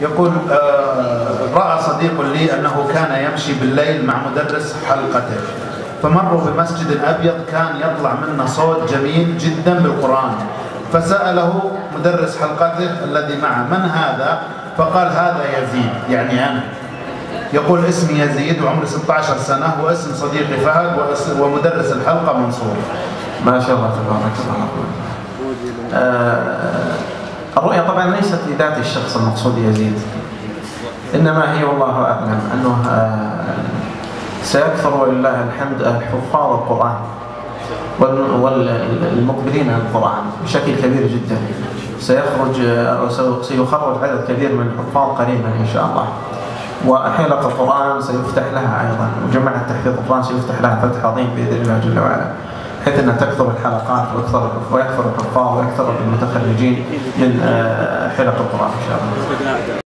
يقول آه، رأى صديق لي أنه كان يمشي بالليل مع مدرس حلقته. فمروا بمسجد أبيض كان يطلع منه صوت جميل جدا بالقرآن. فسأله مدرس حلقته الذي معه من هذا؟ فقال هذا يزيد. يعني أنا. يقول اسمي يزيد وعمري 16 سنة واسم صديقي فهد ومدرس الحلقة منصور. ما شاء الله تبارك الله. ليست لذات الشخص المقصود يزيد إنما هي والله أعلم أنه آه سيكثر ولله الحمد حفاظ القرآن والمقبلين على القرآن بشكل كبير جدا. سيخرج أو سيخرج عدد كبير من الحفاظ قريبا إن شاء الله. وحلق القرآن سيفتح لها أيضا. وجماعة تحفيظ القرآن سيفتح لها فتح عظيم بإذن الله جل وعلا. بحيث أن تكثر الحلقات ويكثر ويكثر الحفاظ ويكثر المتخرجين من آه، حلق القرآن إن شاء الله.